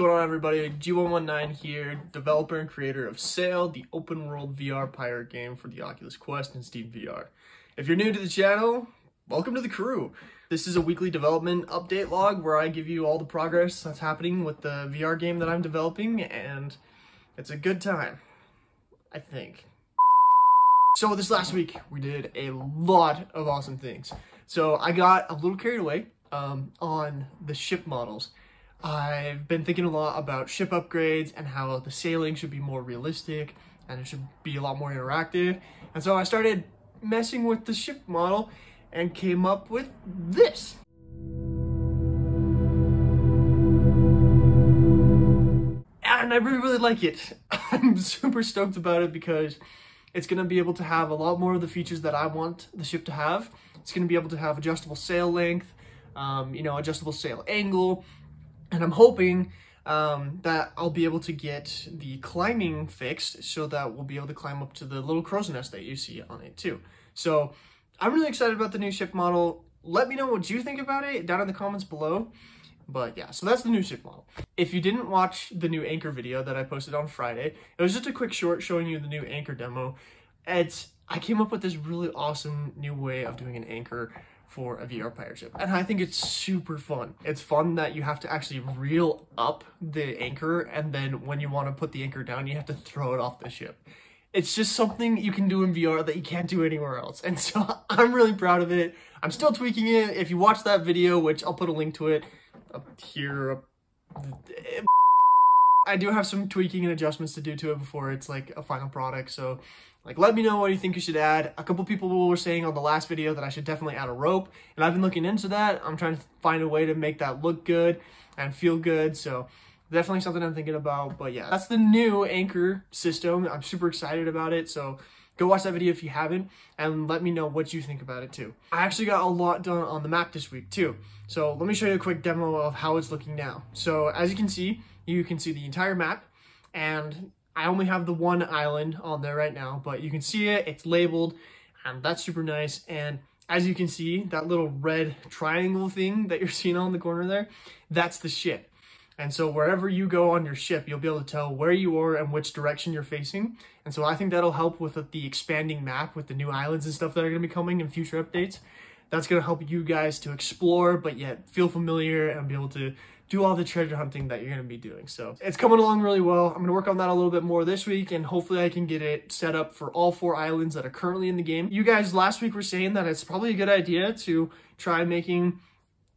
going on everybody? G119 here, developer and creator of Sail, the open world VR pirate game for the Oculus Quest and Steam VR. If you're new to the channel, welcome to the crew. This is a weekly development update log where I give you all the progress that's happening with the VR game that I'm developing and it's a good time, I think. So this last week we did a lot of awesome things. So I got a little carried away um, on the ship models. I've been thinking a lot about ship upgrades and how the sailing should be more realistic and it should be a lot more interactive. And so I started messing with the ship model and came up with this. And I really, really like it. I'm super stoked about it because it's going to be able to have a lot more of the features that I want the ship to have. It's going to be able to have adjustable sail length, um, you know, adjustable sail angle, and I'm hoping um, that I'll be able to get the climbing fixed so that we'll be able to climb up to the little crow's nest that you see on it too. So I'm really excited about the new ship model. Let me know what you think about it down in the comments below. But yeah, so that's the new ship model. If you didn't watch the new Anchor video that I posted on Friday, it was just a quick short showing you the new Anchor demo. It's I came up with this really awesome new way of doing an anchor for a VR pirate ship. And I think it's super fun. It's fun that you have to actually reel up the anchor and then when you want to put the anchor down, you have to throw it off the ship it's just something you can do in VR that you can't do anywhere else. And so I'm really proud of it. I'm still tweaking it. If you watch that video, which I'll put a link to it up here. Up, I do have some tweaking and adjustments to do to it before it's like a final product. So like, let me know what you think you should add. A couple people were saying on the last video that I should definitely add a rope. And I've been looking into that. I'm trying to find a way to make that look good and feel good. So definitely something I'm thinking about. But yeah, that's the new Anchor system. I'm super excited about it. So go watch that video if you haven't and let me know what you think about it too. I actually got a lot done on the map this week too. So let me show you a quick demo of how it's looking now. So as you can see, you can see the entire map and I only have the one island on there right now, but you can see it, it's labeled and that's super nice. And as you can see, that little red triangle thing that you're seeing on the corner there, that's the ship. And so wherever you go on your ship, you'll be able to tell where you are and which direction you're facing. And so I think that'll help with the expanding map with the new islands and stuff that are going to be coming in future updates. That's going to help you guys to explore, but yet feel familiar and be able to do all the treasure hunting that you're going to be doing. So it's coming along really well. I'm going to work on that a little bit more this week and hopefully I can get it set up for all four islands that are currently in the game. You guys last week were saying that it's probably a good idea to try making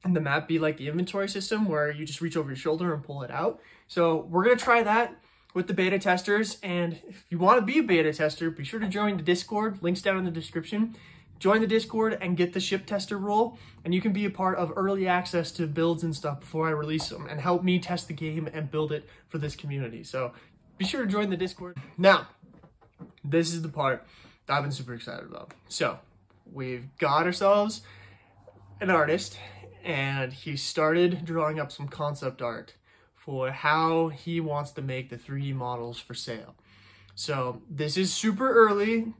the map be like the inventory system where you just reach over your shoulder and pull it out. So we're going to try that with the beta testers. And if you want to be a beta tester, be sure to join the Discord. Links down in the description. Join the Discord and get the ship tester role. And you can be a part of early access to builds and stuff before I release them and help me test the game and build it for this community. So be sure to join the Discord. Now, this is the part that I've been super excited about. So we've got ourselves an artist and he started drawing up some concept art for how he wants to make the 3D models for Sail. So this is super early,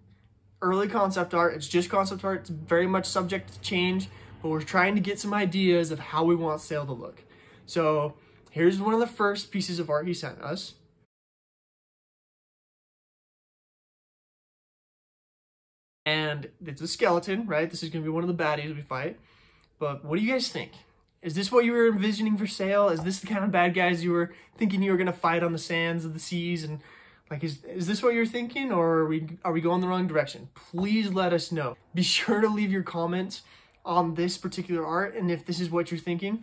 early concept art. It's just concept art. It's very much subject to change, but we're trying to get some ideas of how we want Sail to look. So here's one of the first pieces of art he sent us. And it's a skeleton, right? This is going to be one of the baddies we fight. But what do you guys think? Is this what you were envisioning for Sail? Is this the kind of bad guys you were thinking you were gonna fight on the sands of the seas? And like, is is this what you're thinking, or are we are we going the wrong direction? Please let us know. Be sure to leave your comments on this particular art and if this is what you're thinking.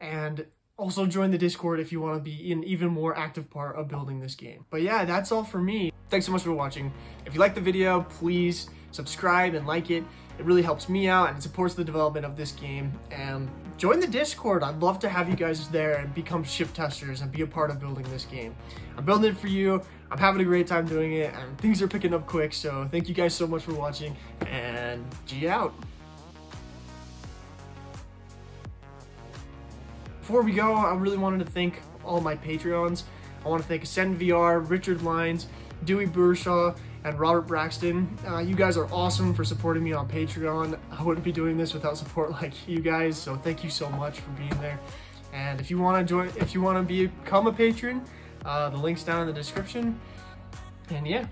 And also join the Discord if you want to be an even more active part of building this game. But yeah, that's all for me. Thanks so much for watching. If you like the video, please subscribe and like it. It really helps me out and it supports the development of this game. And join the Discord. I'd love to have you guys there and become ship testers and be a part of building this game. I'm building it for you. I'm having a great time doing it and things are picking up quick. So thank you guys so much for watching and G out. Before we go, I really wanted to thank all my Patreons. I want to thank Ascend VR, Richard Lines, Dewey Burshaw, and Robert Braxton. Uh, you guys are awesome for supporting me on Patreon. I wouldn't be doing this without support like you guys, so thank you so much for being there. And if you want to join, if you want to become a patron, uh, the link's down in the description. And yeah,